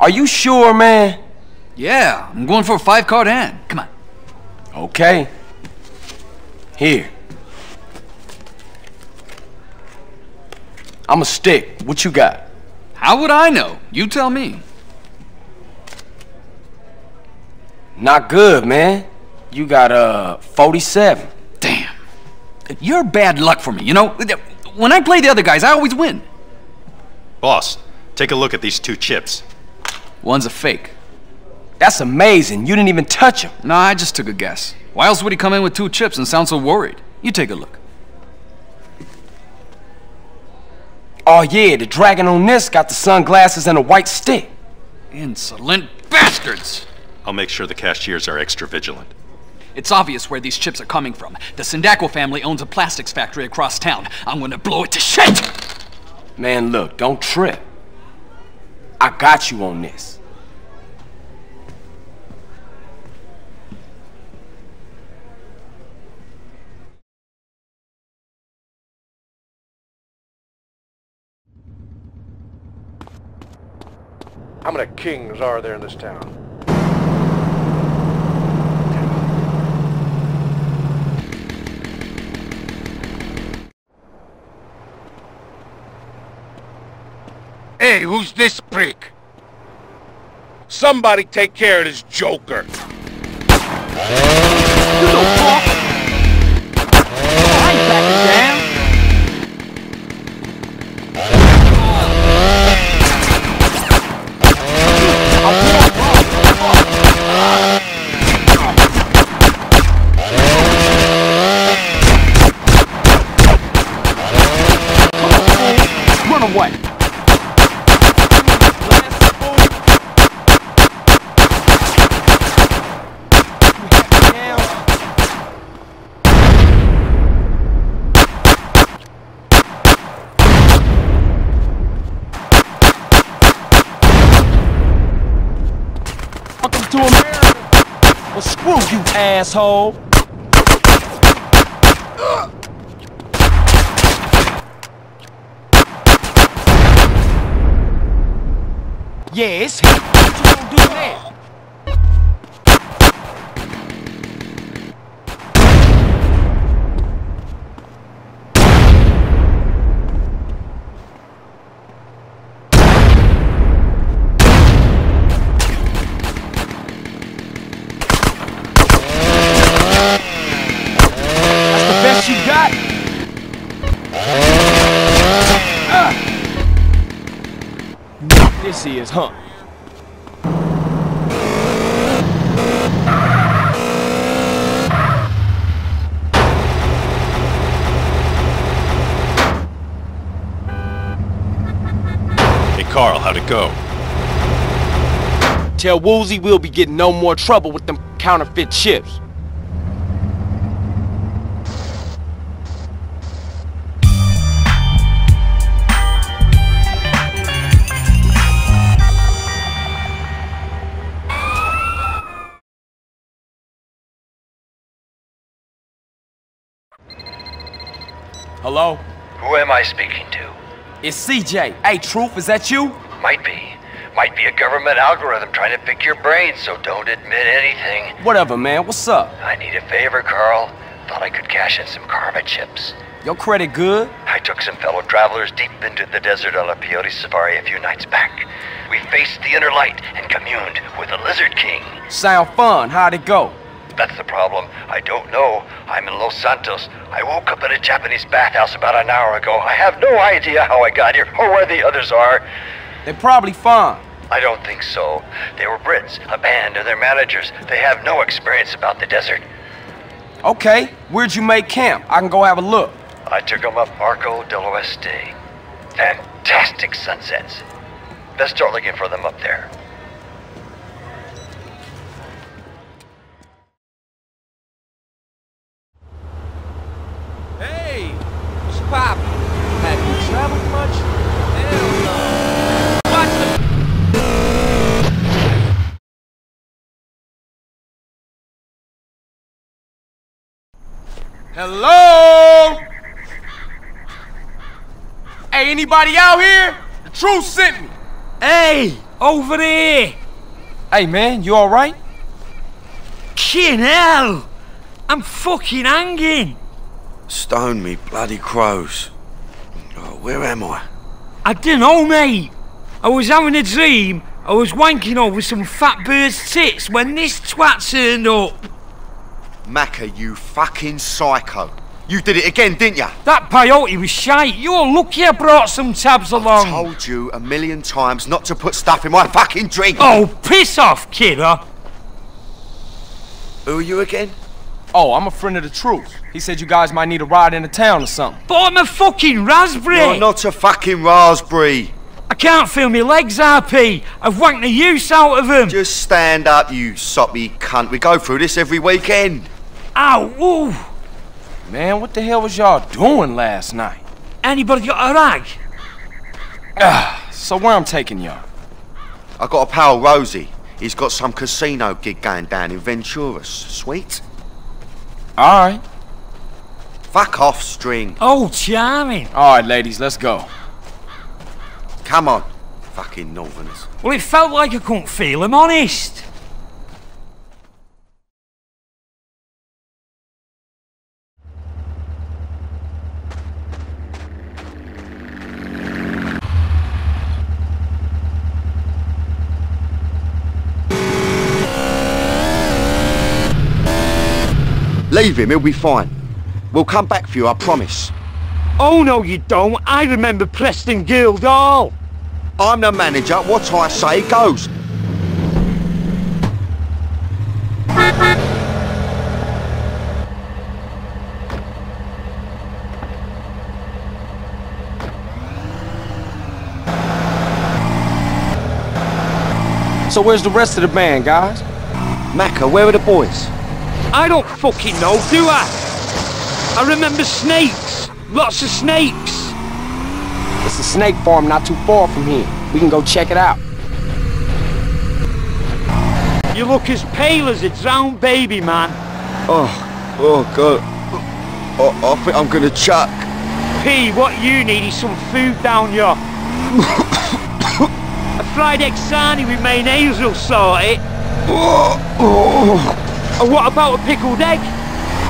Are you sure, man? Yeah, I'm going for a five card hand. Come on. Okay. Here. I'm a stick. What you got? How would I know? You tell me. Not good, man. You got, uh, 47. Damn. You're bad luck for me, you know? When I play the other guys, I always win. Boss, take a look at these two chips. One's a fake. That's amazing. You didn't even touch him. No, I just took a guess. Why else would he come in with two chips and sound so worried? You take a look. Oh, yeah, the dragon on this got the sunglasses and a white stick. Insolent bastards! I'll make sure the cashiers are extra vigilant. It's obvious where these chips are coming from. The Sindacco family owns a plastics factory across town. I'm gonna blow it to shit! Man, look, don't trip. I got you on this. How many kings are there in this town? Hey, who's this prick? Somebody take care of this joker. Run you, asshole. Yes. Gonna do? This is, huh? Hey Carl, how'd it go? Tell Woozie we'll be getting no more trouble with them counterfeit chips. Hello? Who am I speaking to? It's CJ. Hey, Truth, is that you? Might be. Might be a government algorithm trying to pick your brain, so don't admit anything. Whatever, man. What's up? I need a favor, Carl. Thought I could cash in some karma chips. Your credit good? I took some fellow travelers deep into the desert on a peyote safari a few nights back. We faced the inner light and communed with the Lizard King. Sound fun. How'd it go? That's the problem. I don't know. I'm in Los Santos. I woke up at a Japanese bathhouse about an hour ago. I have no idea how I got here or where the others are. They're probably fine. I don't think so. They were Brits, a band, and their managers. They have no experience about the desert. Okay, where'd you make camp? I can go have a look. I took them up Arco del Oeste. Fantastic sunsets. Let's start looking for them up there. Hey, what's poppin'? Have you traveled much? Hell no. Watch the... Hello? Hey, anybody out here? The truth sent me. Hey, Over there. Hey, man, you alright? Kin hell! I'm fucking hanging! Stone me bloody crows. Oh, where am I? I don't know, mate. I was having a dream. I was wanking over some fat bird's tits when this twat turned up. Maccer, you fucking psycho. You did it again, didn't ya? That peyote was shite. You're lucky I brought some tabs along. I told you a million times not to put stuff in my fucking drink. Oh, piss off, kidder. Who are you again? Oh, I'm a friend of the truth. He said you guys might need a ride into town or something. But I'm a fucking raspberry. You're not a fucking raspberry. I can't feel my legs, RP. I've wanked the use out of them. Just stand up, you soppy cunt. We go through this every weekend. Ow, ooh. Man, what the hell was y'all doing last night? Anybody got a rag? Ah, so where I'm taking y'all? I got a pal, Rosie. He's got some casino gig going down in Venturas. Sweet? Alright. Fuck off, string. Oh, charming. Alright, ladies, let's go. Come on. Fucking northerners. Well, it felt like I couldn't feel him, honest. Leave him, he'll be fine. We'll come back for you, I promise. Oh, no, you don't. I remember Preston Guildhall. I'm the manager. What I say goes. So where's the rest of the band, guys? Maccer, where are the boys? I don't fucking know, do I? I remember snakes. Lots of snakes. It's a snake farm not too far from here. We can go check it out. You look as pale as a drowned baby, man. Oh, oh God. Oh, I think I'm gonna chuck. P, what you need is some food down your... a fried egg sarnie with mayonnaise will sort it. Oh, oh, And what about a pickled egg?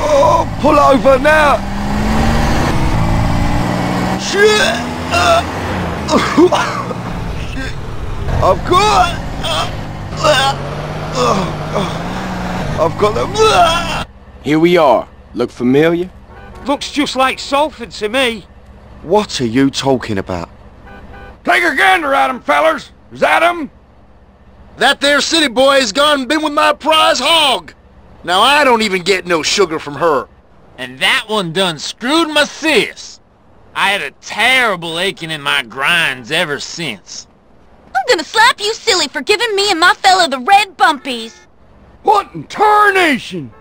oh, pull over now. Shit. Uh, shit. I've got. I've got them. Here we are. Look familiar? Looks just like Salford to me. What are you talking about? Take a gander at him, fellers. Is that him? That there city boy has gone and been with my prize hog. Now I don't even get no sugar from her. And that one done screwed my sis. I had a terrible aching in my grinds ever since. I'm gonna slap you silly for giving me and my fella the red bumpies. What in tarnation?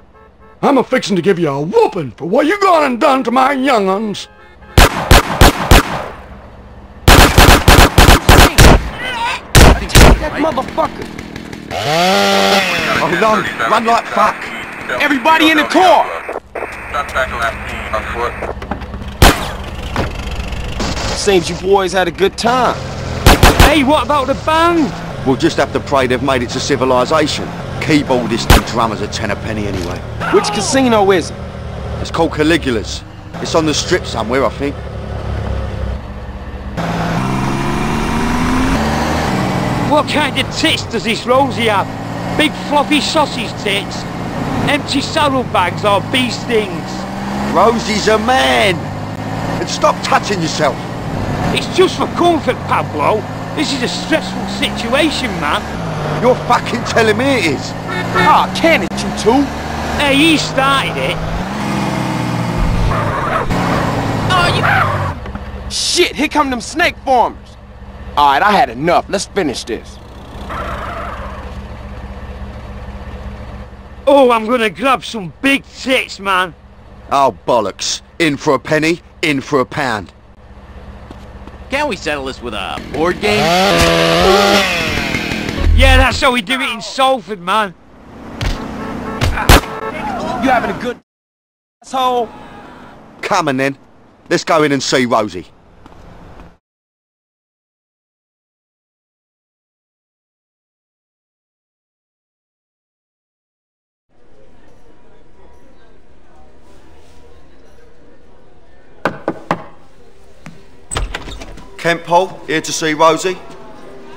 I'm a fixin' to give you a whooping for what you gone and done to my young'uns. That motherfucker! Oh no, run like fuck. Everybody in the car! Seems you boys had a good time. Hey, what about the band? We'll just have to pray they've made it to civilization. Keyboardists and drummers are ten a penny anyway. Which casino is it? It's called Caligula's. It's on the strip somewhere, I think. What kind of tits does this Rosie have? Big floppy sausage tits? Empty saddlebags are bee stings? Rosie's a man! And stop touching yourself! It's just for comfort, Pablo. This is a stressful situation, man. You're fucking telling me it is! Ah, can it, you two? Hey, he started it. Oh, shit, here come them snake farmers. Alright, I had enough. Let's finish this. Oh, I'm gonna grab some big tits, man. Oh, bollocks. In for a penny, in for a pound. Can we settle this with a board game? Yeah, that's how we do it in Salford, man. You having a good asshole? Come on then. Let's go in and see Rosie. Kent Paul, here to see Rosie.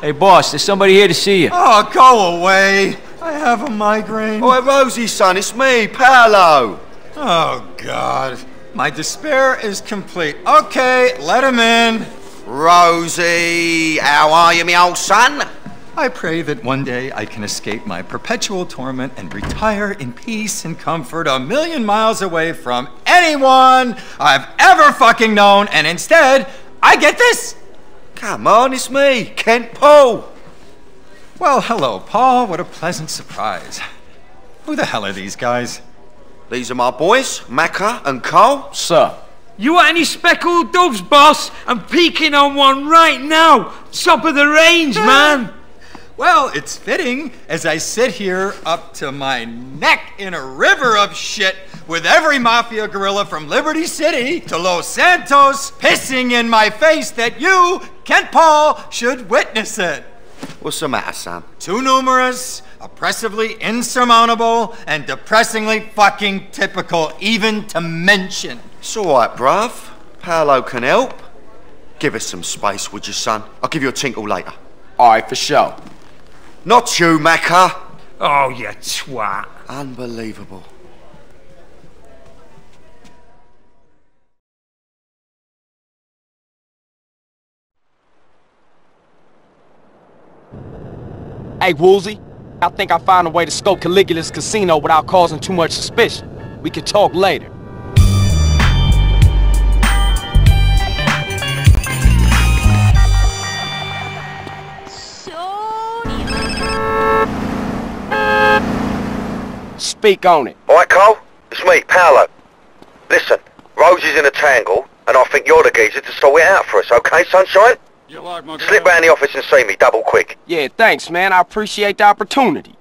Hey, boss, there's somebody here to see you. Oh, go away. I have a migraine. Oh, Rosie, son, it's me, Paolo. Oh, God. My despair is complete. Okay, let him in. Rosie, how are you, me old son? I pray that one day I can escape my perpetual torment and retire in peace and comfort a million miles away from anyone I've ever fucking known, and instead, I get this. Come on, it's me, Kent Paul. Well, hello, Paul. What a pleasant surprise. Who the hell are these guys? These are my boys, Maccer and Cole. Sir. You are any speckled doves, boss? I'm peeking on one right now. Top of the range, ah. man. Well, it's fitting as I sit here up to my neck in a river of shit with every mafia gorilla from Liberty City to Los Santos pissing in my face that you, Kent Paul, should witness it. What's the matter, son? Too numerous, oppressively insurmountable, and depressingly fucking typical even to mention. It's all right, bruv. Paolo can help. Give us some space, would you, son? I'll give you a tinkle later. All right, for sure. Not you, Maccer. Oh, you twat. Unbelievable. Hey, Woozie. I think I found a way to scope Caligula's casino without causing too much suspicion. We can talk later. Speak on it. All right, Cole? It's me, Paolo. Listen, Rosie's in a tangle, and I think you're the geezer to sort it out for us, okay, sunshine? You like my Slip round the office and see me, double quick. Yeah, thanks, man. I appreciate the opportunity.